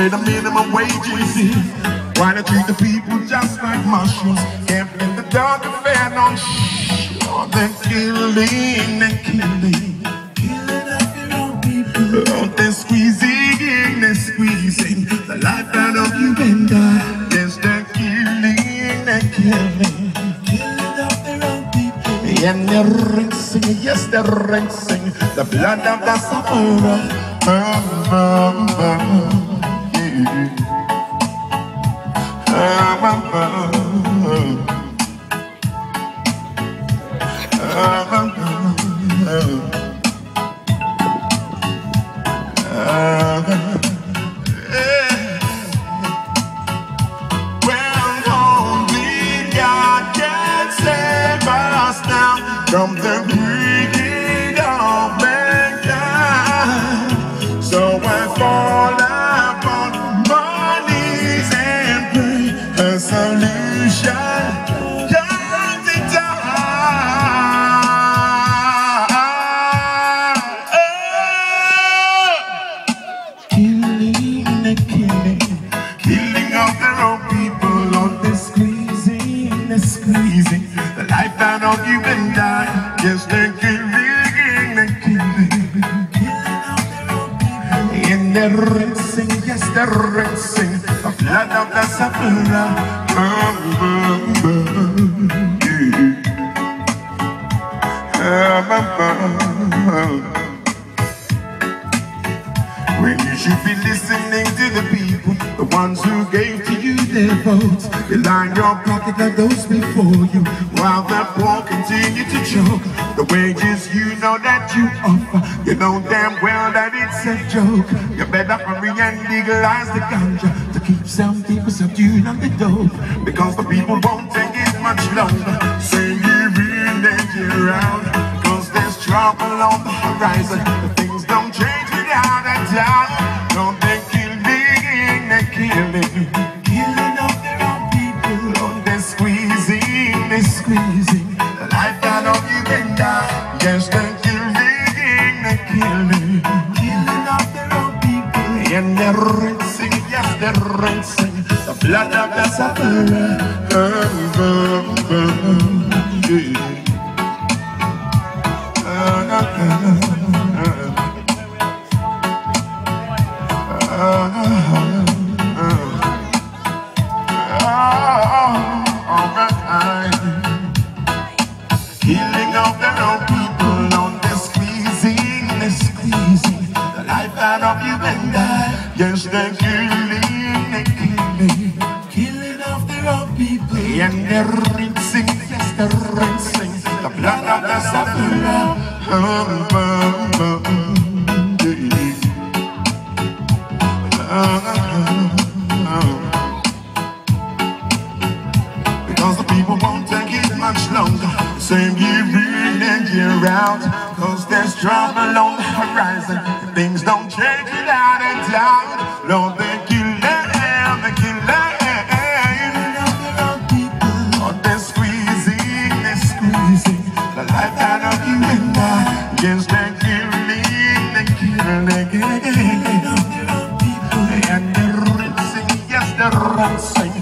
say the minimum wage is. Why they treat the people just like mushrooms? Can't in the dark affair, no shh. Oh, they're killing, they're killing. Killing off their own people. Oh, they're squeezing, they're squeezing the life out of you and I. Yes, they're killing, they're killing. Killing off their own people. And they're rinsing, yes, they're rinsing the blood of the sufferer. Um, um, um, from the greed of mankind. So I fall upon knees and pray a solution. squeezing, the life out of you and I. Yes, and killing, killing of their own. And they're rinsing, yes, they're rinsing the blood of the um. When you should be listening to the people, the ones who gave their votes. You line your pocket like those before you, while the poor continue to choke. The wages you know that you offer, you know damn well that it's a joke. You better hurry and legalize the ganja to keep some people subdued on the dope. Because the people won't take it much longer. Say year in out, cause there's trouble on the horizon. The things don't change without a doubt. Yes, they're killing, they're killing, killing off their own people. And they're rinsing, yes, they're rinsing the blood of the sufferer. Um, um, um, yeah. Uh, uh, uh, uh. Yes, they're killing, they're killing, killing of their own people. And they're rinsing, yes, they're rinsing the blood of the sufferer. Um, um, um, yeah. Because the people won't take it much longer. Same year in and year out. Trouble on the horizon. Things don't change without a doubt. Lord, they kill them, they kill them. Oh, they're squeezing, they're squeezing the life out of you and I. Yes, they're killing, they're killing, they're. And they're rinsing, yes, they're rinsing